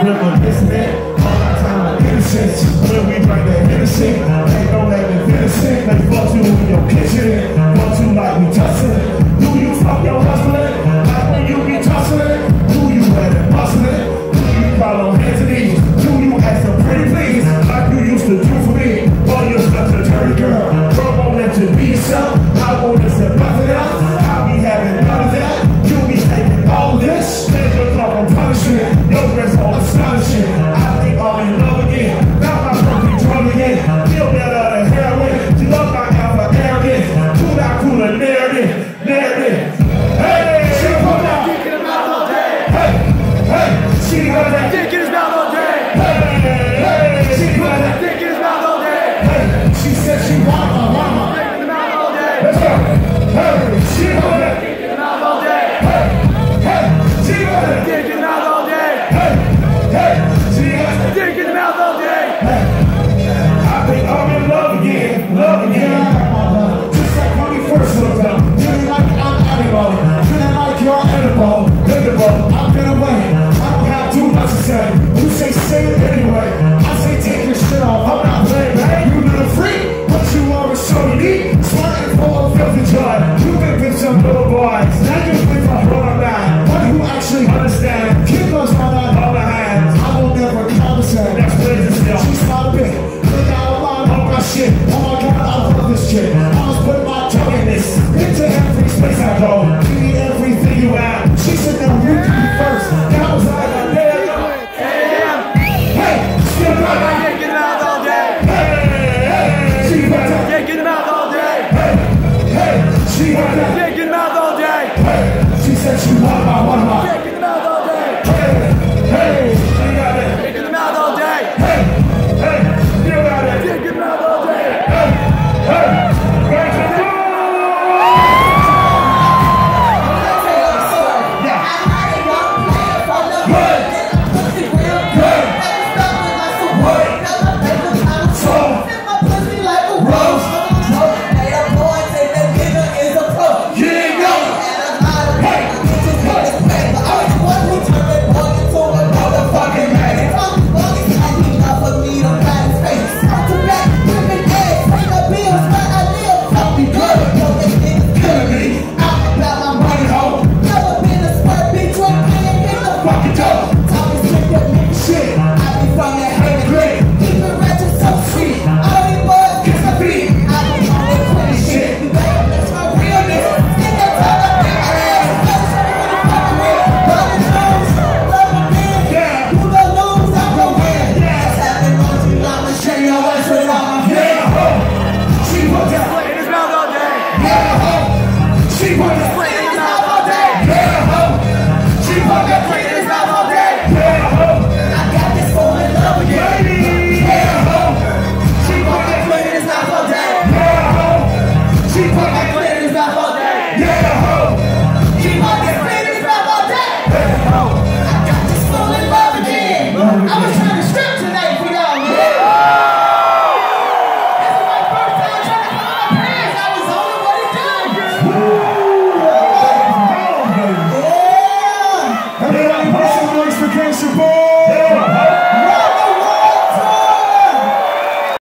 Remember reminiscent. All my time of innocence. When we bring that innocent, they don't let me finish. They fuck you in your kitchen. Fuck you like we tussling. Do you fuck your hustling? Like when you be tussling? Do you have it bustling? Do you follow hands and knees? Do you ask for pretty please? Like you used to do for me? All you're such a dirty girl. Trouble won't you be yourself. I want to accept nothing else. Take it I Fuck it up.